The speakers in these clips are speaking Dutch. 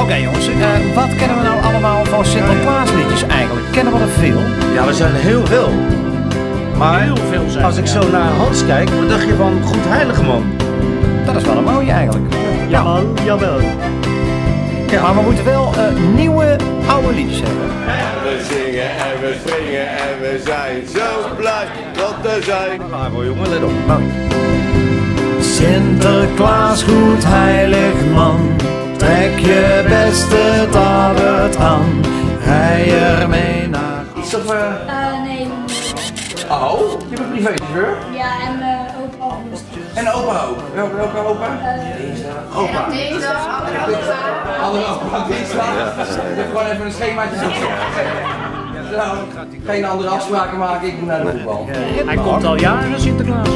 Oké jongens, eh, wat kennen we nou allemaal van Sinterklaasliedjes eigenlijk? Kennen we er veel? Ja, we zijn heel veel. Maar Heel veel zijn als ik ja. zo naar Hans kijk, wat dacht je van Goed Heilige Man? Dat is wel een mooie eigenlijk. Ja jawel. Ja, maar we moeten wel eh, nieuwe, oude liedjes hebben. We zingen en we springen en we zijn zo blij dat er zijn. Klaar voor jongen, let op. Sinterklaas, goed heilig man, trek je beste tabbert aan. Rij er mee naar... Iets of... eh, Eh, nee. Oh, je hebt een privéchauffeur? Ja, en mijn opa. En opa ook. Welke, welke opa? Opa. Deze. Andere opa, dinsdag. Je hebt gewoon even een schemaatje zoeken. Zo, geen andere afspraken maken, ik moet naar de voetbal. Hij komt al jaren Sinterklaas.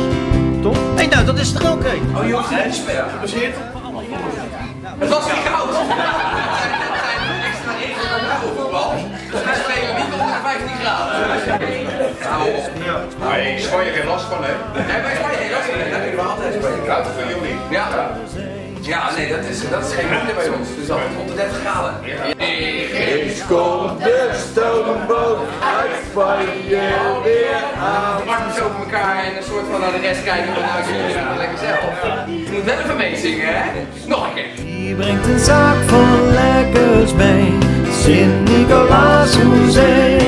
Toch? Hé, nou, dat is er ook een. Oh, je hoeft niet te spelen. Het was weer koud. Extra regen dan nou voetbal. Dus wij spelen niet onder de 15 graden. Nou, Maar ik schoon je geen last van, hè? nee, wij spelen geen last van, dat kunnen we altijd spelen. Koud voor jullie. Ja. Ja, nee, dat is, dat is geen winter bij ons. Dus altijd onder 30 graden. Is komt de stoomboot Spanje weer aan. Zo over elkaar en een soort van naar de rest kijken. Maar nou, jullie doen het lekker zelf. Je moet wel even meezingen, hè? Nog een keer. Die brengt een zaak van lekkers mee, Sint-Nicolaas Hoezee.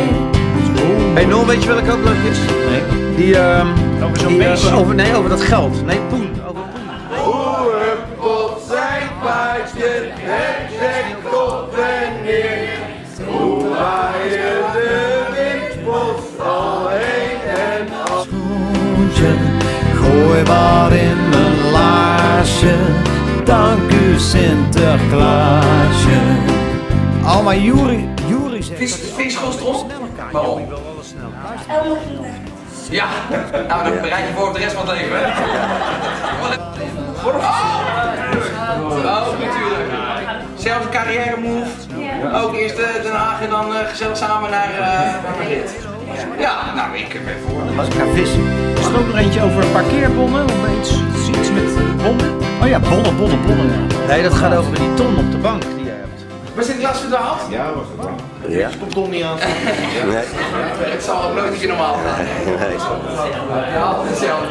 Hey Noor, weet je welke ook leuk is? Nee. Die, ehm... Over zo'n eh, beestje. over, nee, over dat geld. Nee, poen. Over poen. Boerenpot zijn paardje, Sinterklaasje. Oh, maar Juri, Juri zegt Vis, vis kost kan. Waarom? Elke keer. Ja, nou dan bereid je voor op de rest van het leven. hè? Oh, oh natuurlijk. Zelfde carrière move. Ook eerst eh, Den Haag en dan eh, gezellig samen naar, eh, naar Madrid. Ja, nou ik ben voor. Als ik ga vissen. Is er ook nog eentje over parkeerbonnen? Of iets, iets met bonnen? Oh ja, bollen, bollen, bollen. Ja. Nee, dat gaat over die ton op de bank die je hebt. We zitten glas verdwaald? Ja, was het dan? Ja. Komt Don niet aan. Nee. Het zal ook leuk dat je normaal gaat. Nee. Ja, altijd hetzelfde.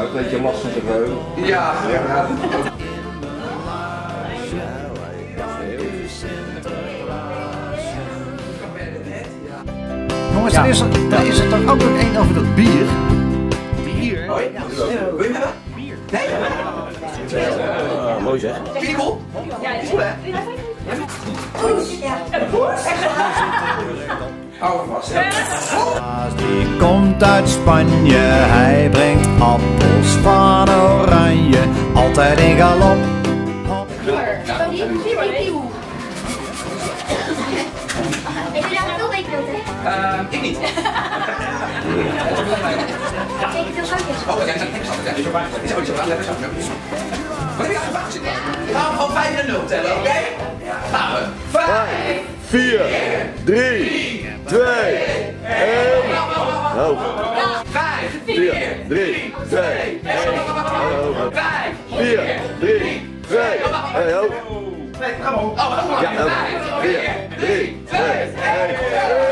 Ook een beetje last van te geheugen. Ja, ja. Jongens, er, is er, er is er toch ook nog één over dat? Bier? Zeg. Vind je die cool? Ja, is cool hè? Hou hem vast. Die komt uit Spanje, hij brengt appels van oranje, altijd in galop. Ik wil jou veel beter doen. Ehm, ik niet. Oh, niks anders. Is ook zo. Lekker zo. We gaan van 5 naar 0 tellen, oké? Gaan we. 5, 4, 3, 2, 1. Oh, 5, 4, 3, 2, 1. 5, 4, 3, 2, 1. Oh. Kom op. Oh, Ja, nog. oh. 5, 4, 3, 2, 1. Hey.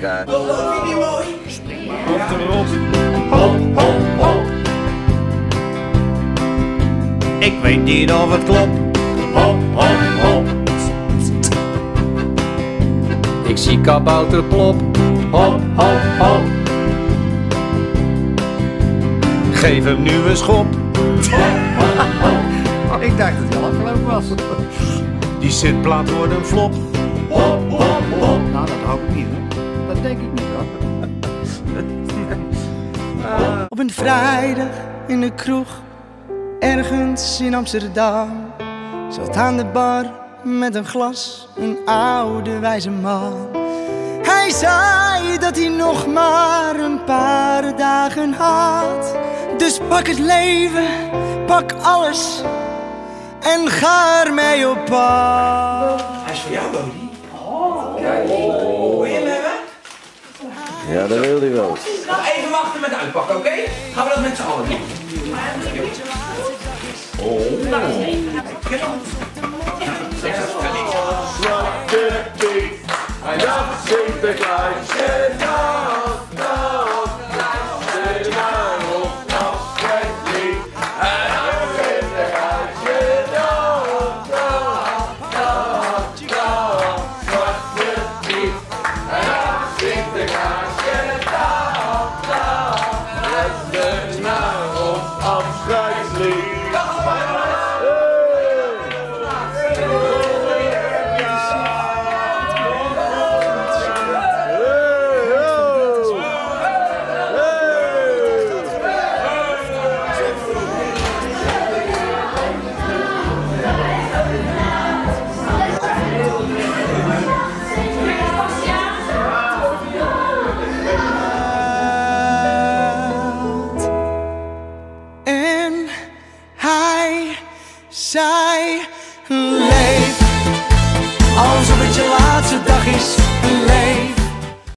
Kijk. Oh, vind je mooi. Ik weet niet of het klopt. Hop, hop, hop. Ik zie kabouter plop. Hop, hop, hop. Geef hem nu een schop. Ik dacht dat het al afgelopen was. Die zitplaat wordt een flop. Hop, hop, hop. Nou, dat hoop ik niet. hoor. Dat denk ik niet hoor. Op een vrijdag in de kroeg, ergens in Amsterdam. Zat aan de bar met een glas, een oude wijze man. Hij zei dat hij nog maar een paar dagen had. Dus pak het leven, pak alles en ga ermee op pad. Hij is voor jou, Bodie. Oh. Kijk. Wil je hem hebben? Ja, dat wil hij wel. Wachten met uitpakken, oké? Gaan we dat met z'n allen doen? Dag, dag,